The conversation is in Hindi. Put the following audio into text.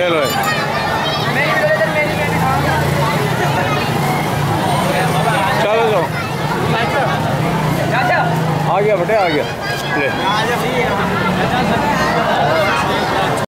ये लो चलो जाओ आ गया बेटे आ गया। ले।